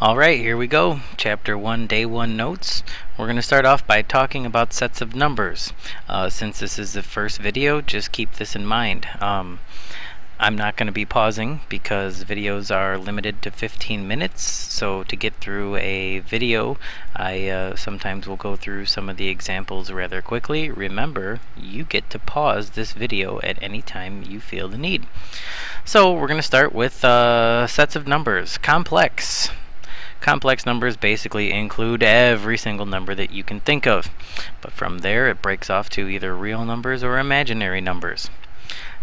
Alright, here we go. Chapter 1, Day 1 Notes. We're going to start off by talking about sets of numbers. Uh, since this is the first video, just keep this in mind. Um, I'm not going to be pausing because videos are limited to 15 minutes so to get through a video I uh, sometimes will go through some of the examples rather quickly. Remember you get to pause this video at any time you feel the need. So we're going to start with uh, sets of numbers. Complex. Complex numbers basically include every single number that you can think of. But from there it breaks off to either real numbers or imaginary numbers.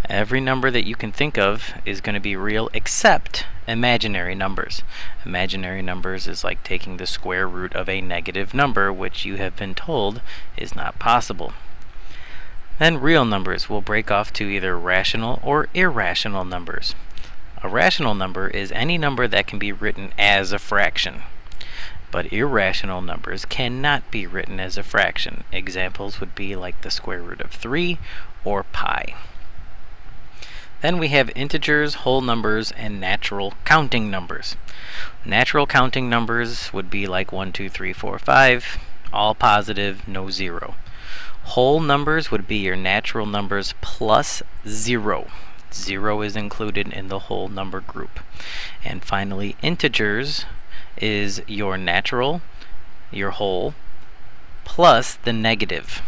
Every number that you can think of is going to be real except imaginary numbers. Imaginary numbers is like taking the square root of a negative number, which you have been told is not possible. Then real numbers will break off to either rational or irrational numbers. A rational number is any number that can be written as a fraction. But irrational numbers cannot be written as a fraction. Examples would be like the square root of 3 or pi. Then we have integers, whole numbers, and natural counting numbers. Natural counting numbers would be like 1, 2, 3, 4, 5, all positive, no zero. Whole numbers would be your natural numbers plus zero. Zero is included in the whole number group. And finally, integers is your natural, your whole, plus the negative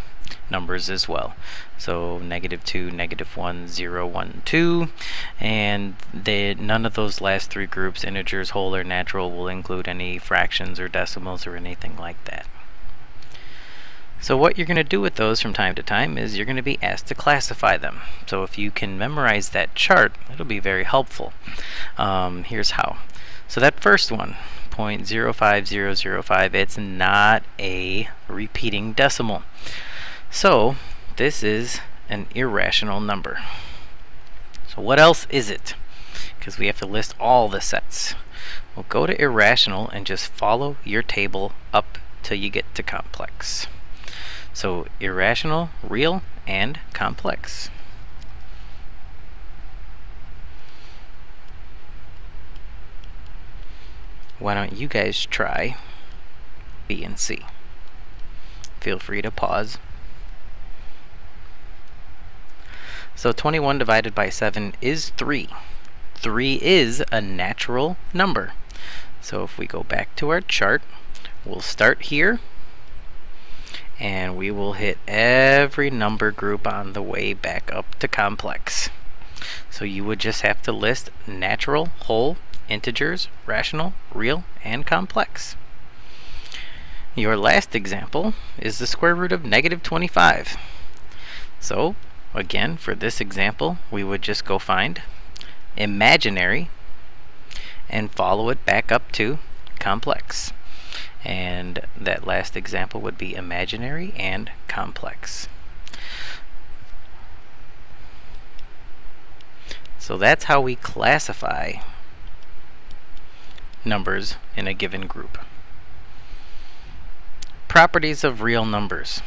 numbers as well. So negative 2, negative 1, 0, 1, 2. And they, none of those last three groups, integers, whole, or natural, will include any fractions or decimals or anything like that. So what you're going to do with those from time to time is you're going to be asked to classify them. So if you can memorize that chart, it'll be very helpful. Um, here's how. So that first one, 0.05005, it's not a repeating decimal. So this is an irrational number. So what else is it? Because we have to list all the sets. We'll go to irrational and just follow your table up till you get to complex. So irrational, real, and complex. Why don't you guys try B and C? Feel free to pause So 21 divided by 7 is 3. 3 is a natural number. So if we go back to our chart, we'll start here and we will hit every number group on the way back up to complex. So you would just have to list natural, whole, integers, rational, real, and complex. Your last example is the square root of negative 25. So Again, for this example, we would just go find imaginary and follow it back up to complex. And that last example would be imaginary and complex. So that's how we classify numbers in a given group. Properties of real numbers.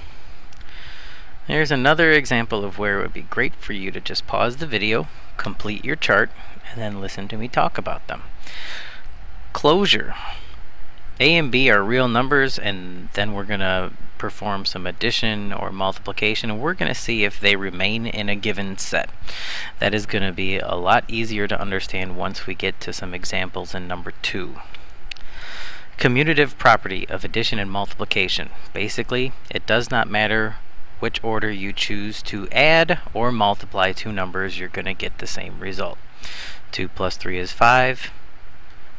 Here's another example of where it would be great for you to just pause the video, complete your chart, and then listen to me talk about them. Closure. A and B are real numbers and then we're going to perform some addition or multiplication and we're going to see if they remain in a given set. That is going to be a lot easier to understand once we get to some examples in number two. Commutative property of addition and multiplication. Basically, it does not matter which order you choose to add or multiply two numbers, you're going to get the same result. 2 plus 3 is 5.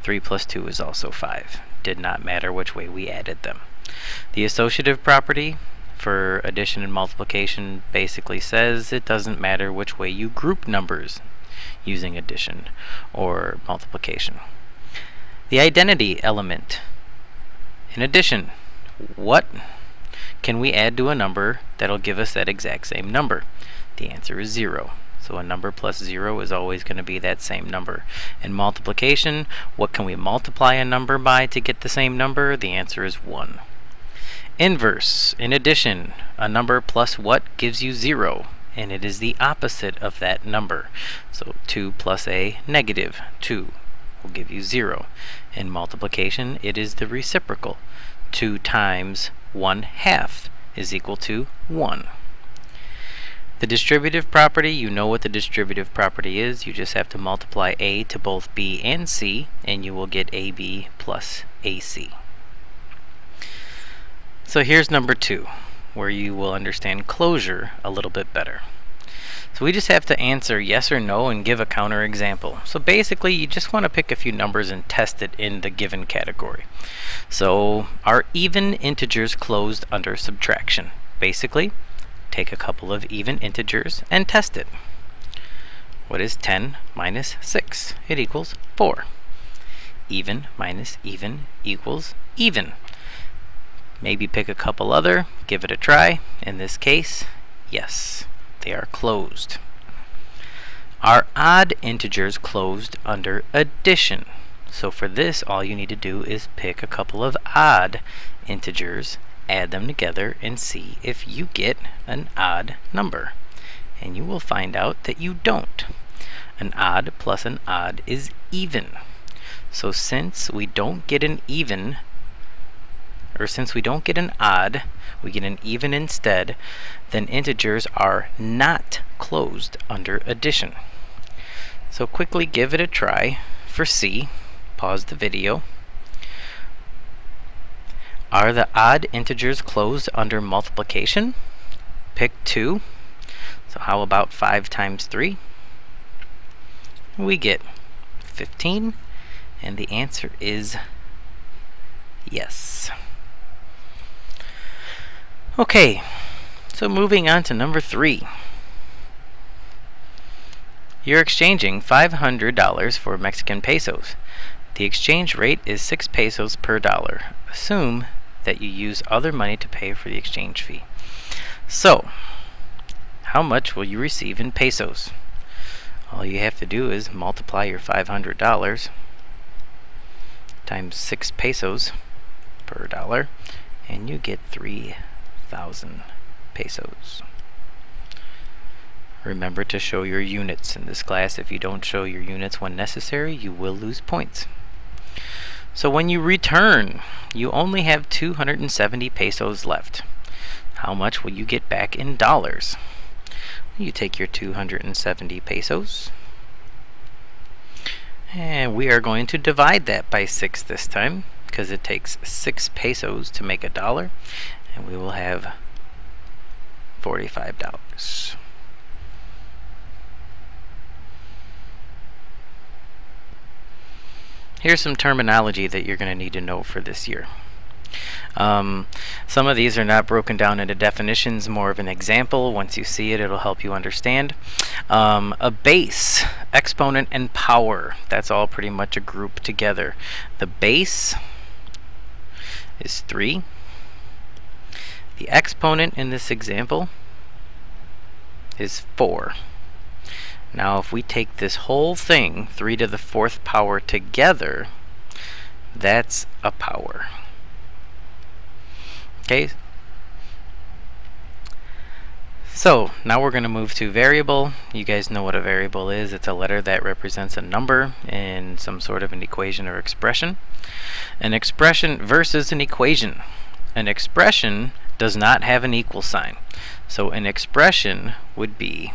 3 plus 2 is also 5. Did not matter which way we added them. The associative property for addition and multiplication basically says it doesn't matter which way you group numbers using addition or multiplication. The identity element. In addition, what can we add to a number that'll give us that exact same number? The answer is 0. So a number plus 0 is always going to be that same number. In multiplication, what can we multiply a number by to get the same number? The answer is 1. Inverse. In addition, a number plus what gives you 0? And it is the opposite of that number. So 2 plus a negative 2 will give you 0. In multiplication, it is the reciprocal. 2 times 1 half is equal to 1. The distributive property, you know what the distributive property is. You just have to multiply a to both b and c, and you will get ab plus ac. So here's number 2, where you will understand closure a little bit better. So we just have to answer yes or no and give a counterexample. So basically you just want to pick a few numbers and test it in the given category. So are even integers closed under subtraction? Basically, take a couple of even integers and test it. What is 10 minus 6? It equals 4. Even minus even equals even. Maybe pick a couple other, give it a try. In this case, yes. They are closed. Are odd integers closed under addition? So for this, all you need to do is pick a couple of odd integers, add them together, and see if you get an odd number. And you will find out that you don't. An odd plus an odd is even. So since we don't get an even, or since we don't get an odd, we get an even instead, then integers are not closed under addition. So quickly give it a try for C. Pause the video. Are the odd integers closed under multiplication? Pick 2. So how about 5 times 3? We get 15, and the answer is yes. Okay, so moving on to number three. You're exchanging $500 for Mexican pesos. The exchange rate is 6 pesos per dollar. Assume that you use other money to pay for the exchange fee. So, how much will you receive in pesos? All you have to do is multiply your $500 times 6 pesos per dollar and you get 3 thousand pesos. Remember to show your units in this class. If you don't show your units when necessary, you will lose points. So when you return, you only have 270 pesos left. How much will you get back in dollars? You take your 270 pesos, and we are going to divide that by 6 this time, because it takes 6 pesos to make a dollar, and we will have $45. Here's some terminology that you're going to need to know for this year. Um, some of these are not broken down into definitions, more of an example. Once you see it, it'll help you understand. Um, a base, exponent, and power. That's all pretty much a group together. The base is 3. The exponent in this example is 4. Now if we take this whole thing, 3 to the 4th power together, that's a power. Okay, so now we're going to move to variable. You guys know what a variable is. It's a letter that represents a number in some sort of an equation or expression. An expression versus an equation. An expression does not have an equal sign. So an expression would be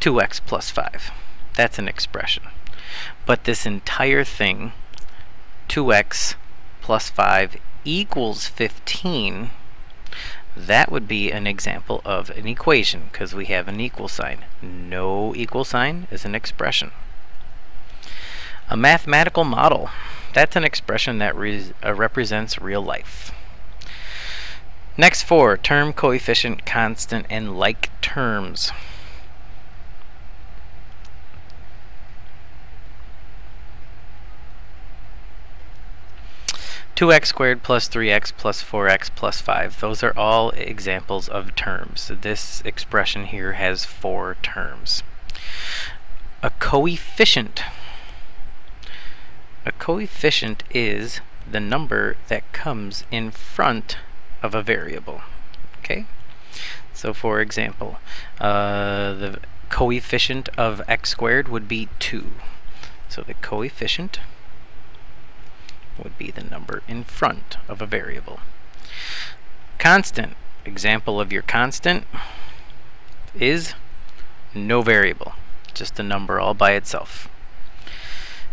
2x plus 5. That's an expression. But this entire thing, 2x plus 5 equals 15, that would be an example of an equation because we have an equal sign. No equal sign is an expression. A mathematical model. That's an expression that re uh, represents real life. Next four, term, coefficient, constant, and like terms. Two x squared plus 3x plus 4x plus 5. Those are all examples of terms. This expression here has four terms. A coefficient a coefficient is the number that comes in front of a variable. Okay? So for example, uh, the coefficient of x squared would be 2. So the coefficient would be the number in front of a variable. Constant, example of your constant is no variable, just a number all by itself.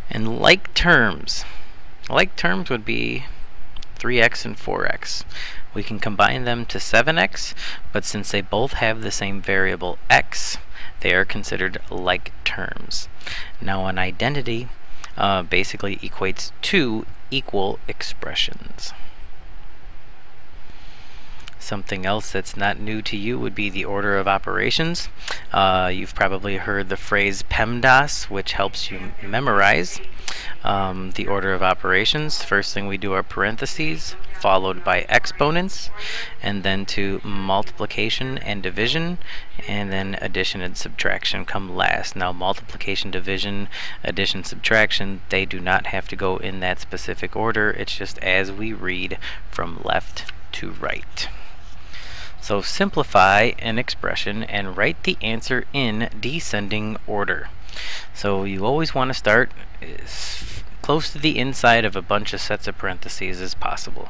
And like terms, like terms would be 3x and 4x. We can combine them to 7x, but since they both have the same variable x, they are considered like terms. Now an identity uh, basically equates two equal expressions. Something else that's not new to you would be the order of operations. Uh, you've probably heard the phrase PEMDAS, which helps you memorize um, the order of operations. First thing we do are parentheses, followed by exponents, and then to multiplication and division, and then addition and subtraction come last. Now multiplication, division, addition, subtraction, they do not have to go in that specific order. It's just as we read from left to right. So simplify an expression and write the answer in descending order. So you always want to start close to the inside of a bunch of sets of parentheses as possible.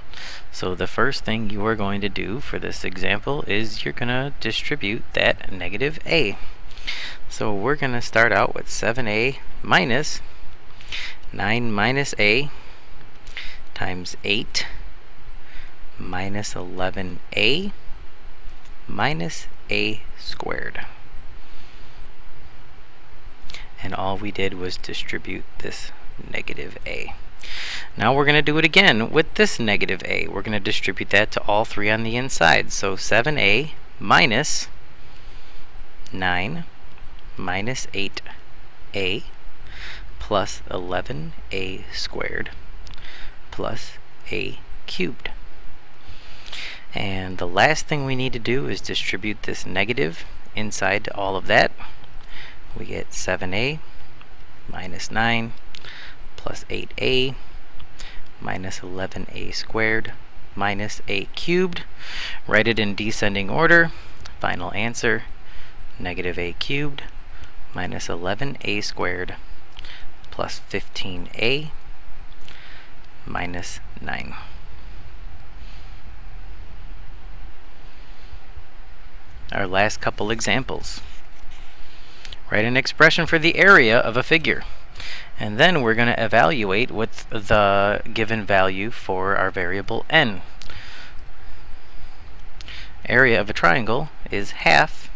So the first thing you are going to do for this example is you're going to distribute that negative a. So we're going to start out with 7a minus 9 minus a times 8 minus 11a minus a squared. And all we did was distribute this negative a. Now we're going to do it again with this negative a. We're going to distribute that to all three on the inside. So 7a minus 9 minus 8a plus 11a squared plus a cubed. And the last thing we need to do is distribute this negative inside all of that. We get 7a minus 9 plus 8a minus 11a squared minus a cubed. Write it in descending order. Final answer, negative a cubed minus 11a squared plus 15a minus 9. Our last couple examples. Write an expression for the area of a figure. And then we're going to evaluate with the given value for our variable n. Area of a triangle is half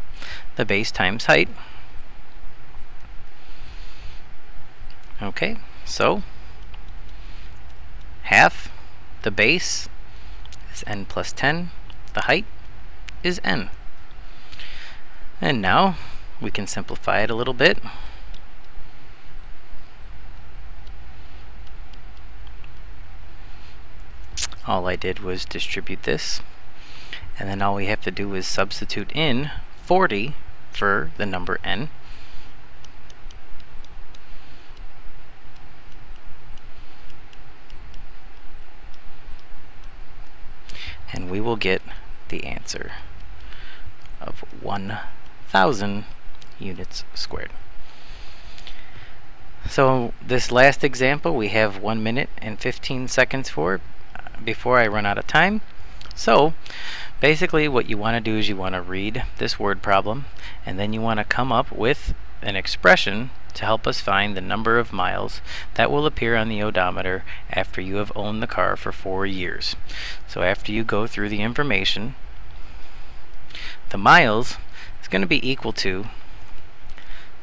the base times height. Okay, so half the base is n plus 10. The height is n. And now we can simplify it a little bit. All I did was distribute this and then all we have to do is substitute in 40 for the number n and we will get the answer of 1 thousand units squared. So this last example we have 1 minute and 15 seconds for uh, before I run out of time. So basically what you want to do is you want to read this word problem and then you want to come up with an expression to help us find the number of miles that will appear on the odometer after you have owned the car for four years. So after you go through the information, the miles going to be equal to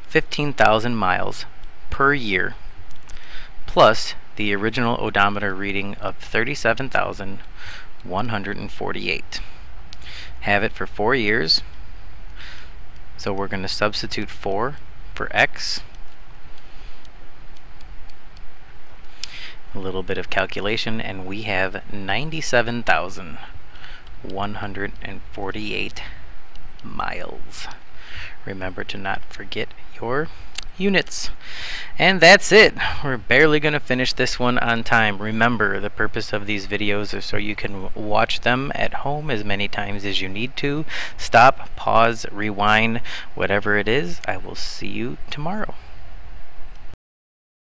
15,000 miles per year plus the original odometer reading of 37,148. Have it for four years. So we're going to substitute 4 for x. A little bit of calculation and we have 97,148 miles. Remember to not forget your units. And that's it. We're barely going to finish this one on time. Remember, the purpose of these videos is so you can watch them at home as many times as you need to. Stop, pause, rewind, whatever it is. I will see you tomorrow.